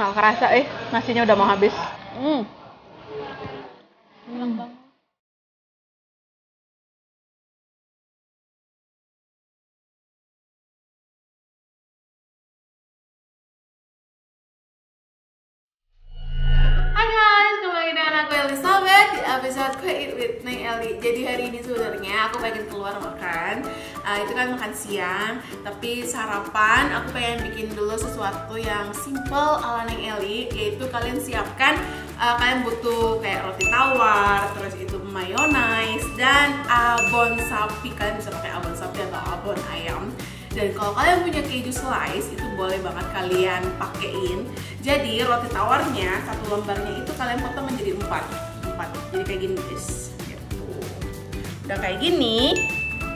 Nggak kerasa eh, nasinya udah mau habis. Hmm. Enak Episode Create with Neng Eli. Jadi hari ini sebenarnya aku pengen keluar makan. Eh, itu kan makan siang, tapi sarapan aku pengen bikin dulu sesuatu yang simple ala Neng Eli, yaitu kalian siapkan eh, kalian butuh kayak roti tawar, terus itu mayonnaise dan abon sapi. Kalian bisa pakai abon sapi atau abon ayam. Dan kalau kalian punya keju slice itu boleh banget kalian pakein. Jadi roti tawarnya satu lembarnya itu kalian potong menjadi empat, Jadi kayak gini guys. Gitu. Udah kayak gini.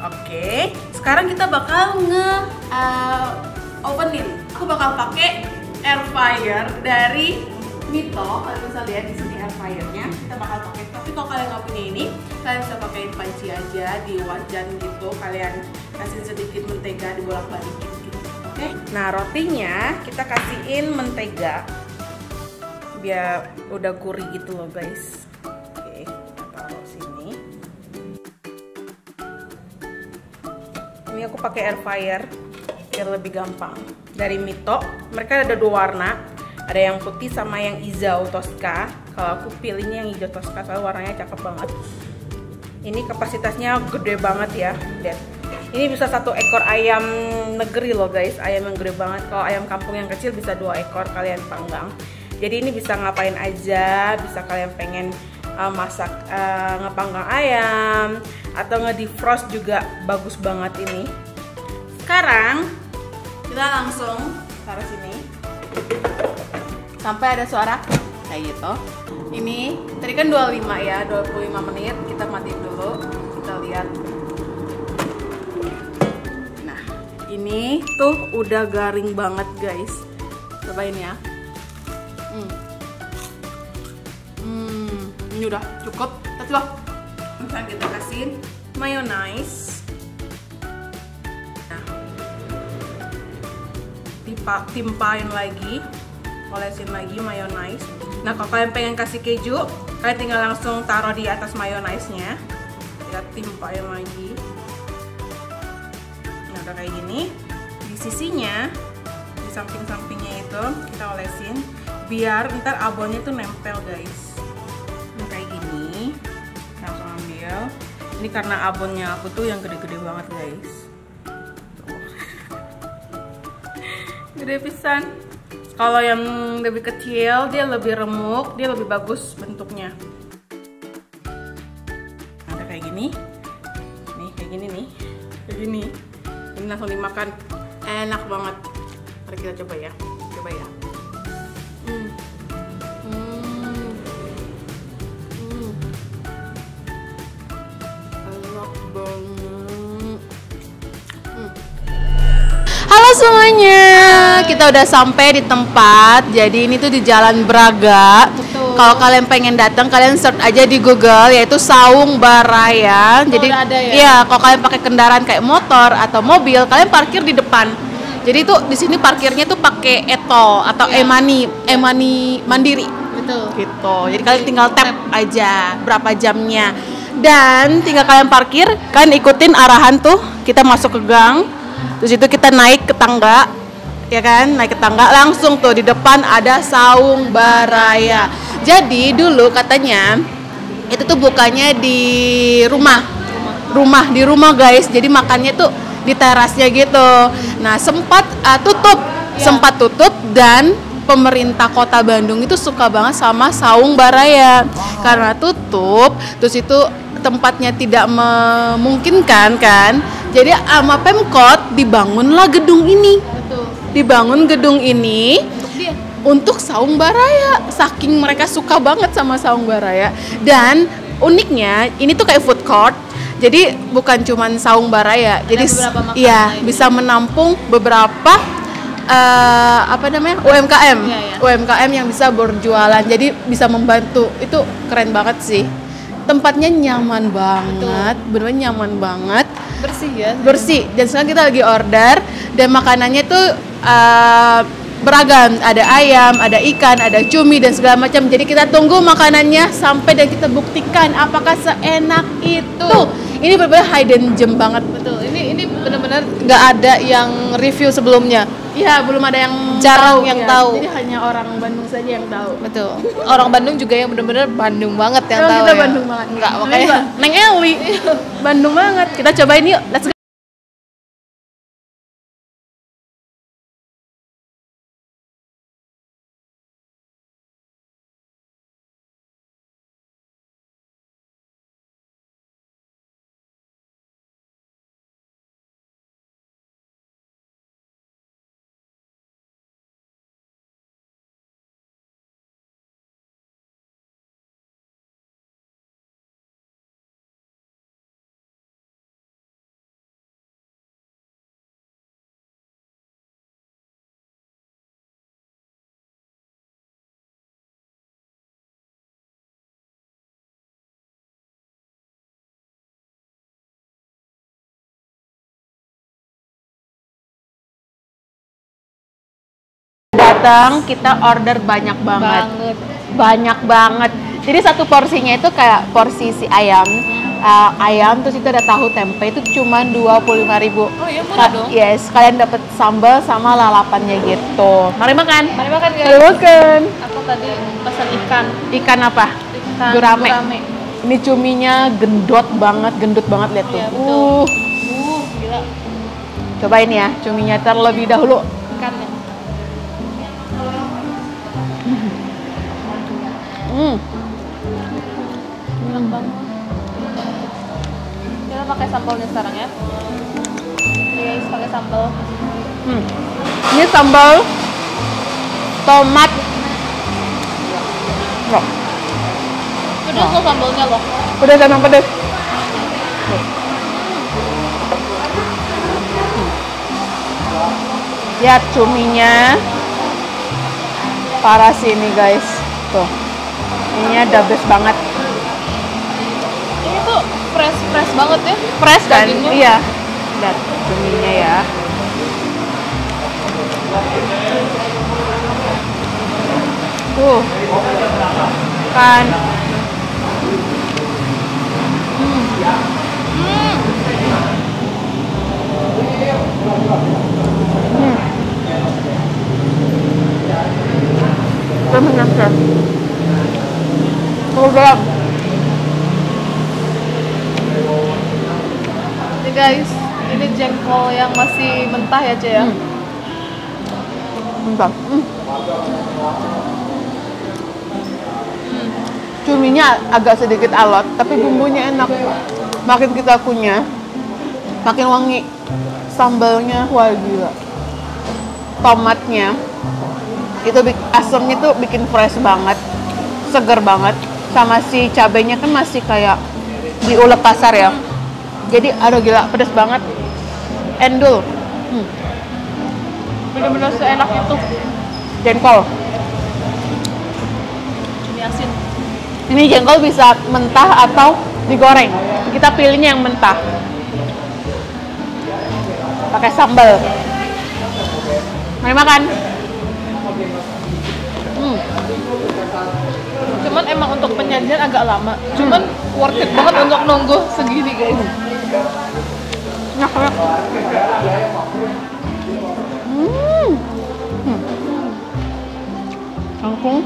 Oke. Sekarang kita bakal nge uh, ovenin. Aku bakal pakai air fryer dari Mito. Kalian bisa lihat di sini air fryernya. Kita bakal pakai. Tapi kalau kalian nggak punya ini, kalian bisa pakai panci aja di wajan gitu. Kalian kasih sedikit mentega dibolak-balik gitu. Oke. Nah, rotinya kita kasihin mentega. Biar udah gurih gitu loh, guys. Ini aku pakai air fryer biar lebih gampang. Dari Mito, mereka ada dua warna. Ada yang putih sama yang hijau Tosca. Kalau aku pilihnya yang hijau Tosca soalnya warnanya cakep banget. Ini kapasitasnya gede banget ya, lihat. Ini bisa satu ekor ayam negeri loh guys, ayam yang gede banget. Kalau ayam kampung yang kecil bisa dua ekor kalian panggang. Jadi ini bisa ngapain aja, bisa kalian pengen uh, masak uh, ngepanggang ayam atau nge-defrost juga bagus banget ini. Sekarang kita langsung taruh sini sampai ada suara kayak gitu. Ini tadi kan 25 ya, 25 menit kita matiin dulu. Kita lihat Nah, ini tuh udah garing banget, guys. Cobain ya. Ini udah cukup. Tapi loh, bisa kita kasih mayonnaise. Nah, tipa, timpain lagi, olesin lagi mayonnaise. Nah, kalau kalian pengen kasih keju, kalian tinggal langsung taruh di atas mayonnaise-nya. Kita timpain lagi nah udah kayak gini di sisinya di samping-sampingnya itu kita olesin biar ntar abonnya tuh nempel guys ambil ini karena abonnya aku tuh yang gede-gede banget guys. Gede pisan. Kalau yang lebih kecil dia lebih remuk dia lebih bagus bentuknya. Nah udah kayak gini. Nih kayak gini nih. Kayak gini. Ini langsung dimakan. Enak banget. Mari kita coba ya. Coba ya semuanya, kita udah sampai di tempat. Jadi ini tuh di Jalan Braga. Kalau kalian pengen datang, kalian search aja di Google yaitu Saung Baraya. Jadi udah ada ya? iya, kalau kalian pakai kendaraan kayak motor atau mobil, kalian parkir di depan. Jadi tuh di sini parkirnya tuh pakai Eto atau Iya. Emani, Emani Mandiri Betul. gitu. Jadi kalian tinggal tap aja berapa jamnya. Dan tinggal kalian parkir, kalian ikutin arahan tuh. Kita masuk ke gang. Terus itu kita naik ke tangga. Ya kan? Naik ke tangga langsung tuh di depan ada Saung Baraya. Jadi dulu katanya itu tuh bukannya di rumah. Rumah di rumah guys. Jadi makannya tuh di terasnya gitu. Nah, sempat uh, tutup. Sempat tutup dan pemerintah kota Bandung itu suka banget sama saung baraya karena tutup terus itu tempatnya tidak memungkinkan kan? Jadi sama Pemkot dibangunlah gedung ini. Betul. dibangun gedung ini Untuk saung baraya saking mereka suka banget sama saung baraya dan uniknya ini tuh kayak food court. Jadi bukan cuman saung baraya jadi makanan iya lainnya. bisa menampung beberapa eh, apa namanya UMKM Iya, iya. UMKM yang bisa berjualan. Jadi bisa membantu. Itu keren banget sih tempatnya nyaman banget bener nyaman banget Bersih ya. bersih dan sekarang kita lagi order dan makanannya tuh uh, beragam. Ada ayam, ada ikan, ada cumi dan segala macam. Jadi kita tunggu makanannya sampai dan kita buktikan apakah seenak itu. Ini benar-benar hidden gem banget. Betul. Ini ini benar-benar nggak ada yang review sebelumnya. Iya, belum ada yang Jarang tahu, yang ya. tahu. Jadi hanya orang Bandung saja yang tahu. Betul. Orang Bandung juga yang benar-benar Bandung banget yang Emang tahu kita ya. Bandung banget. Enggak, makanya Neng Eli. Bandung banget. Kita cobain yuk. Let's go. Datang, kita order banyak banget. banget. banyak banget. Jadi satu porsinya itu kayak porsi si ayam. Uh, ayam terus itu ada tahu tempe itu cuma 25.000 ribu. Oh iya, murah dong. Yes, kalian dapat sambal sama lalapannya gitu. Mari makan. Mari makan guys. Mari makan. Aku tadi pesan ikan. Ikan apa? Ikan Gurame. gurame. Ini cuminya gendot banget, gendut banget lihat tuh. Iya, betul. Uh, Uh, gila. cobain ya cuminya terlebih dahulu. Hmm. Enak banget. Kita pakai sambalnya sekarang ya. Guys, pakai sambal. Hmm. Ini sambal tomat. Loh, Pedas loh sambalnya loh. pedas emang pedas. Lihat cuminya. Parah sih ini guys. Tuh. Ini the best banget. Ini tuh fresh fresh banget ya. Fresh kan? Dagingnya. Iya. Lihat cuminya ya. Tuh. Kan. Hmm. Lemonnya sih. Oh, dalam. Nih guys, ini jengkol yang masih mentah ya, Cia ya. Hmm. Bentar. Hmm. Cuminya agak sedikit alot, tapi bumbunya enak. Makin kita kunyah, makin wangi. Sambalnya, wah gila. Tomatnya, itu asamnya tuh bikin fresh banget, seger banget. Sama si cabenya kan masih kayak diulek kasar ya. Jadi aduh gila, pedas banget. Endul. Hmm. Bener-bener seenak itu. Jengkol. Ini asin. Ini jengkol bisa mentah atau digoreng. Kita pilihnya yang mentah. Pakai sambal. Mari makan. Hmm. Cuman emang untuk penyajian agak lama. Cuman worth it banget untuk nunggu segini guys. Enak banget. Hmm. Hmm. Kangkung.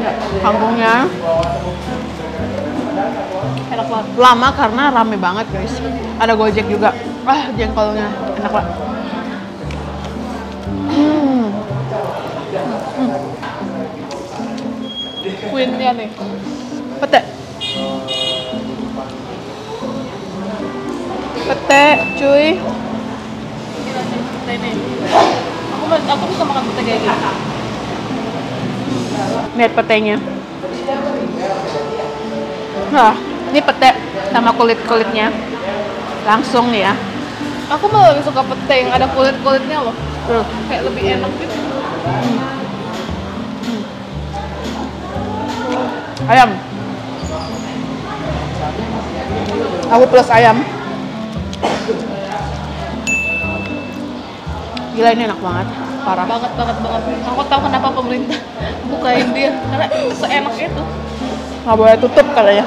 Ya, kangkungnya Enak banget. lama karena rame banget guys. Ada gojek juga. Ah, jengkolnya enak banget. Hmm. Queennya nih. Pete. Pete, cuy. Aku aku bisa makan pete kayak gini. Lihat petenya. Nah, ini pete sama kulit-kulitnya. Langsung nih ya. Aku malah lebih suka pete yang ada kulit-kulitnya loh. Tuh. Kayak lebih enak gitu. Ayam. Aku plus ayam. Gila ini enak banget, parah. banget banget banget aku tahu kenapa pemerintah bukain dia karena seenak itu Nggak boleh tutup kali ya.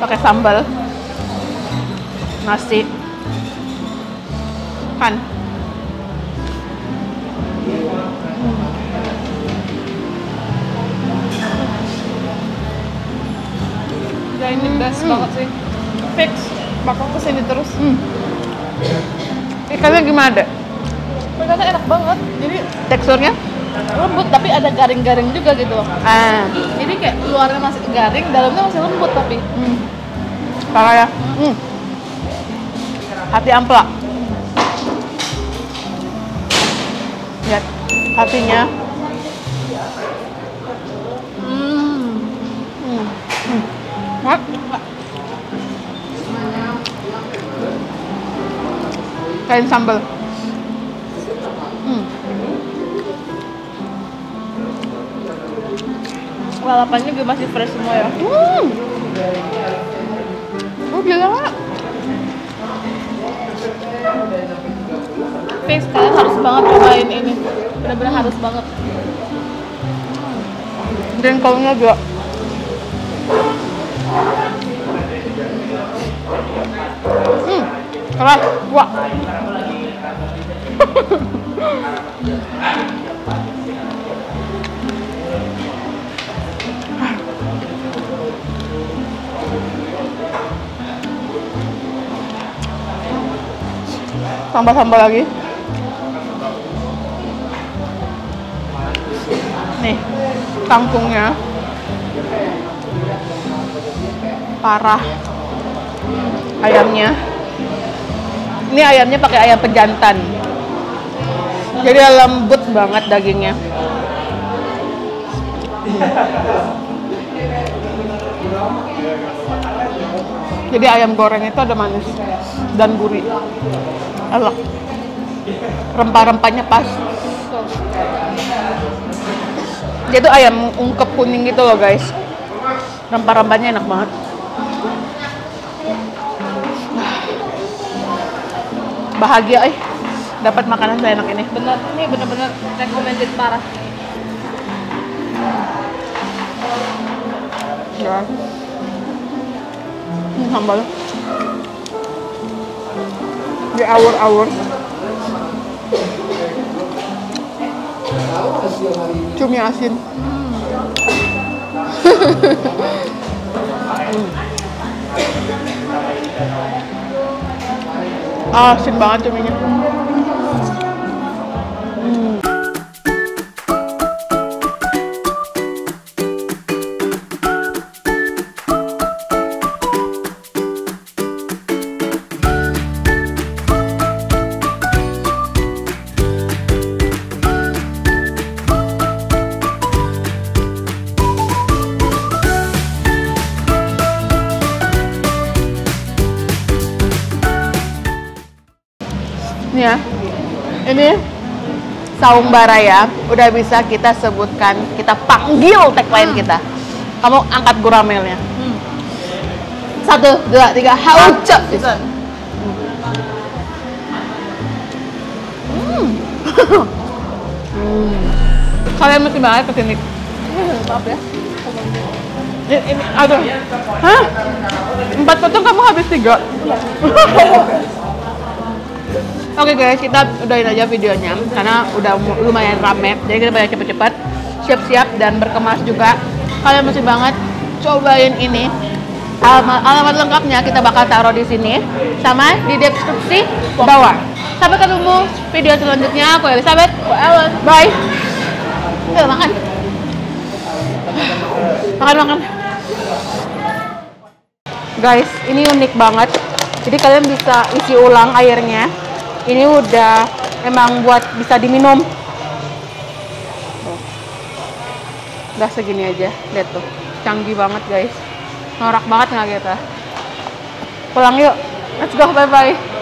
Pakai sambal, nasi, kan. Ya ini best banget sih fix bakal ke sini terus Hmm. Ikannya gimana deh? ternyata enak banget jadi Teksturnya? lembut tapi ada garing-garing juga gitu loh Ah, jadi kayak luarnya masih garing dalamnya masih lembut tapi hmm. parah ya. Hmm. Hati ampla. Lihat hatinya. Kain sambal. Hmm. lalapannya juga masih fresh semua ya Hmm. Oh gila. fix kalian harus banget cobain ini bener-bener harus banget Jengkolnya juga. Keras. Wah. Tambah-tambah lagi. Nih, kangkungnya parah. Ayamnya. Ini ayamnya pakai ayam pejantan. Jadi lembut banget dagingnya. Jadi ayam goreng itu ada manis dan gurih. Enak. Rempah-rempahnya pas. Dia tuh ayam ungkep kuning gitu loh guys. Rempah-rempahnya enak banget. Bahagia eh dapat makanan seenak ini. bener ini bener-bener recommended parah Ya. Ini sambal. Di awur-awur. Cumi asin. Ah, asin banget cuminya. Ini ya. Ini saung baraya udah bisa kita sebutkan, kita panggil tagline kita. Kamu angkat guramelnya. hmm. Satu, dua, tiga, haucap. Bisa. Kalian mesti banget ke sini. maaf ya Ini, ini, aduh. Hah? Empat potong kamu habis tiga? Oke guys, kita udahin aja videonya karena udah lumayan rame. Jadi kita banyak cepet-cepet, siap-siap dan berkemas juga. Kalian mesti banget cobain ini. Alamat, alamat lengkapnya kita bakal taruh di sini sama di deskripsi bawah. Sampai ketemu video selanjutnya. Aku Elizabeth. Aku Ellen Bye. Ayo makan. Makan makan. Guys, ini unik banget. Jadi kalian bisa isi ulang airnya. Ini udah emang buat bisa diminum. Udah segini aja, lihat tuh. Canggih banget guys. Norak banget nggak kita? Pulang yuk. Let's go, bye bye.